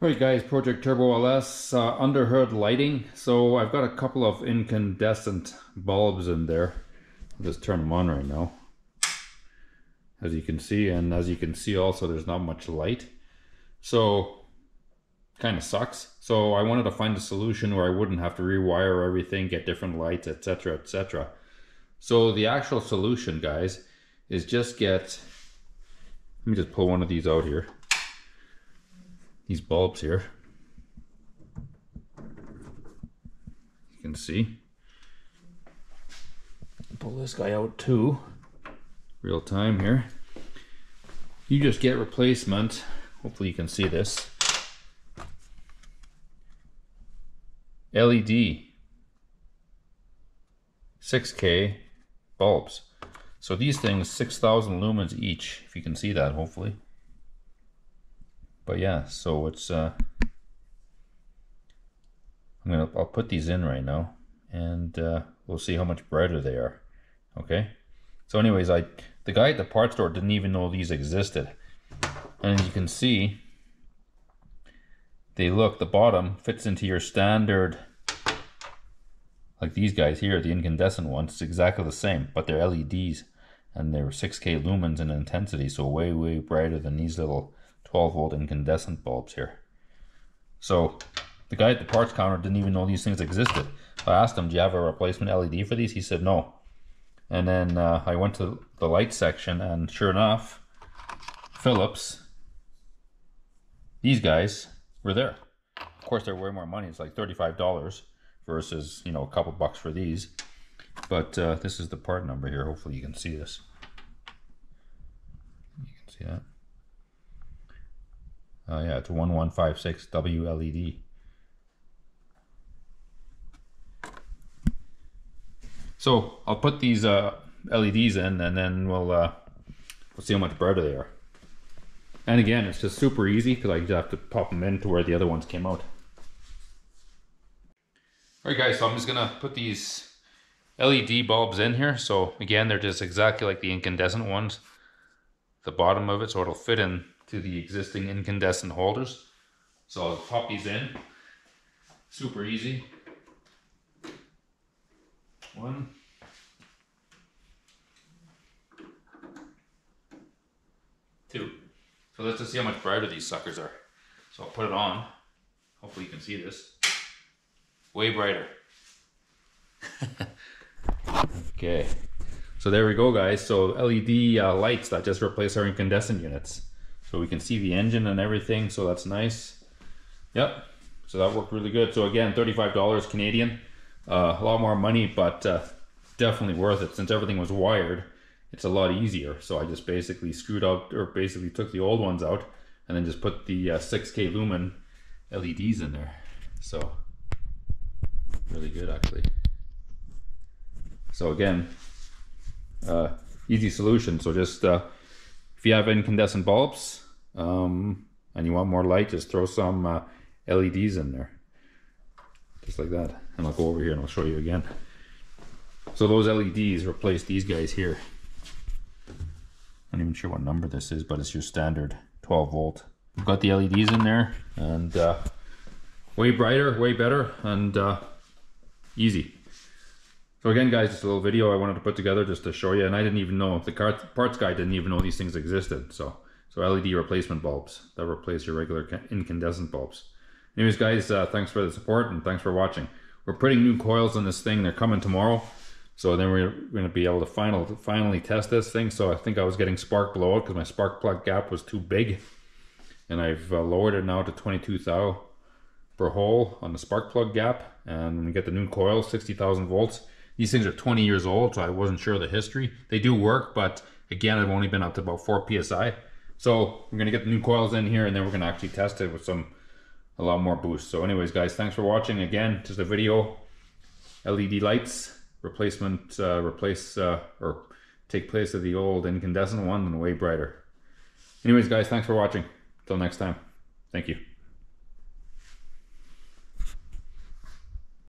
Alright guys, Project Turbo LS uh, underhood lighting. So I've got a couple of incandescent bulbs in there. I'll just turn them on right now. As you can see, and as you can see also there's not much light. So kind of sucks. So I wanted to find a solution where I wouldn't have to rewire everything, get different lights, etc, etc. So the actual solution guys is just get, let me just pull one of these out here these bulbs here. You can see. Pull this guy out too. Real time here. You just get replacement. Hopefully you can see this. LED 6K bulbs. So these things, 6,000 lumens each, if you can see that, hopefully but yeah, so it's uh, I'm gonna I'll put these in right now, and uh, we'll see how much brighter they are. Okay. So, anyways, I the guy at the parts store didn't even know these existed, and you can see, they look the bottom fits into your standard. Like these guys here, the incandescent ones, it's exactly the same, but they're LEDs and they're 6K lumens in intensity, so way, way brighter than these little 12 volt incandescent bulbs here. So the guy at the parts counter didn't even know these things existed. I asked him, do you have a replacement LED for these? He said no. And then uh, I went to the light section and sure enough, Philips, these guys were there. Of course, they're way more money. It's like $35 versus, you know, a couple bucks for these. But uh, this is the part number here. Hopefully you can see this. You can see that. Uh, yeah, it's 1156 WLED. So I'll put these uh, LEDs in and then we'll, uh, we'll see how much brighter they are. And again, it's just super easy because I just have to pop them in to where the other ones came out. Alright guys, so I'm just gonna put these LED bulbs in here. So again, they're just exactly like the incandescent ones. The bottom of it, so it'll fit in to the existing incandescent holders. So I'll pop these in. Super easy. One. Two. So let's just see how much brighter these suckers are. So I'll put it on. Hopefully you can see this. Way brighter. okay. So there we go guys. So LED uh, lights that just replace our incandescent units. So we can see the engine and everything, so that's nice. Yep, so that worked really good. So again, $35 Canadian, uh, a lot more money, but uh, definitely worth it. Since everything was wired, it's a lot easier. So I just basically screwed out, or basically took the old ones out, and then just put the uh, 6K lumen LEDs in there. So, really good actually. So again, uh, easy solution. So just uh, if you have incandescent bulbs um, and you want more light, just throw some uh, LEDs in there. Just like that. And I'll go over here and I'll show you again. So those LEDs replace these guys here. I'm not even sure what number this is, but it's your standard 12 volt. We've got the LEDs in there and uh, way brighter, way better, and uh, easy. So again, guys, just a little video I wanted to put together just to show you, and I didn't even know, the parts guy didn't even know these things existed. So, so LED replacement bulbs that replace your regular incandescent bulbs. Anyways, guys, uh, thanks for the support and thanks for watching. We're putting new coils on this thing. They're coming tomorrow. So then we're going to be able to final, finally test this thing. So I think I was getting spark blowout because my spark plug gap was too big. And I've uh, lowered it now to 22 thou per hole on the spark plug gap. And we get the new coil, 60,000 volts, these things are 20 years old, so I wasn't sure of the history. They do work, but again, I've only been up to about 4 PSI. So we're going to get the new coils in here, and then we're to actually test it with some a lot more boost. So anyways, guys, thanks for watching. Again, just a video. LED lights, replacement, uh, replace, uh, or take place of the old incandescent one and way brighter. Anyways, guys, thanks for watching. Until next time. Thank you.